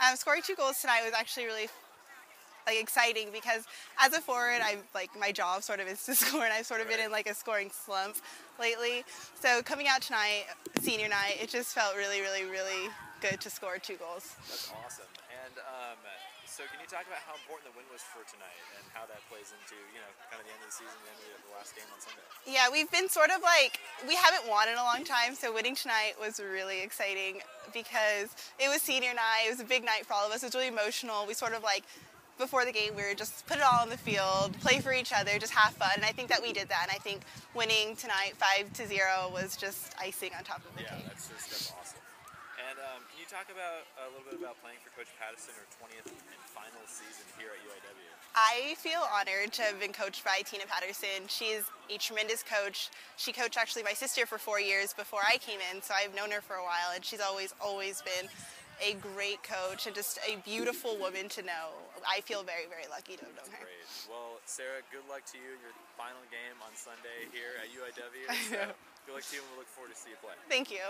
Um, scoring two goals tonight was actually really like exciting because as a forward, I'm like my job sort of is to score, and I've sort of been in like a scoring slump lately. So coming out tonight, senior night, it just felt really, really, really good to score two goals. That's awesome. And um, so, can you talk about how important the win was for tonight and how that plays into you know kind of the end of the season, the end of the last game on Sunday? Yeah, we've been sort of like we haven't won in a long time, so winning tonight was really exciting because it was senior night. It was a big night for all of us. It was really emotional. We sort of like before the game, we were just put it all on the field, play for each other, just have fun. And I think that we did that. And I think winning tonight five to zero was just icing on top of the Yeah, cake. that's just that's awesome. And um, can you talk about a little bit about playing for Coach Patterson, her 20th and final season here at UIW? I feel honored to have been coached by Tina Patterson. She's a tremendous coach. She coached actually my sister for four years before I came in, so I've known her for a while, and she's always, always been a great coach and just a beautiful woman to know. I feel very, very lucky to have known her. Great. Well, Sarah, good luck to you in your final game on Sunday here at UIW. So, good luck to you, and we look forward to see you play. Thank you.